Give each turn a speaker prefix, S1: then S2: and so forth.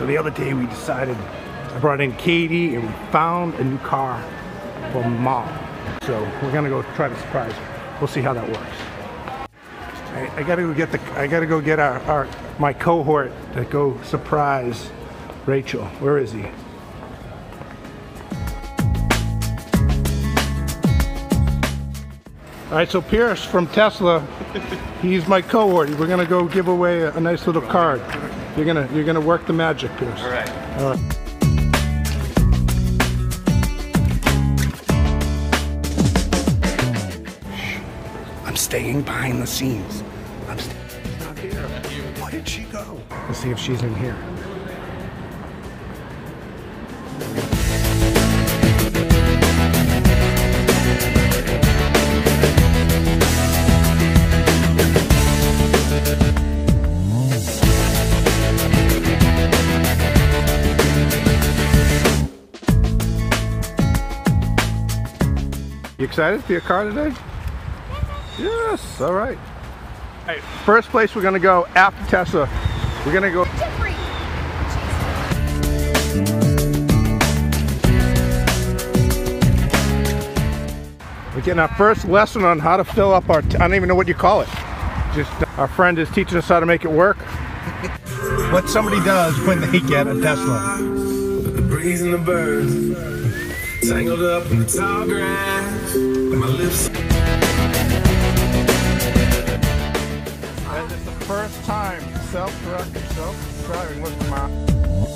S1: So the other day we decided, I brought in Katie and we found a new car for mom. So we're gonna go try to surprise her. We'll see how that works. I, I gotta go get the, I gotta go get our, our, my cohort to go surprise Rachel. Where is he? All right, so Pierce from Tesla, he's my cohort. We're gonna go give away a, a nice little card. You're gonna you're gonna work the magic, Pierce.
S2: All right.
S1: All right. I'm staying behind the scenes. I'm st- not here. Where did she go? Let's see if she's in here. You excited for your car today? Yes, all right. All right, first place we're gonna go after Tesla. We're gonna go. We're getting our first lesson on how to fill up our. T- I don't even know what you call it. Just uh, our friend is teaching us how to make it work. what somebody does when they get a Tesla.
S3: With the breeze and the birds tangled up in the tall grass. My lips.
S1: And it's the first time self-driving, self-driving with my.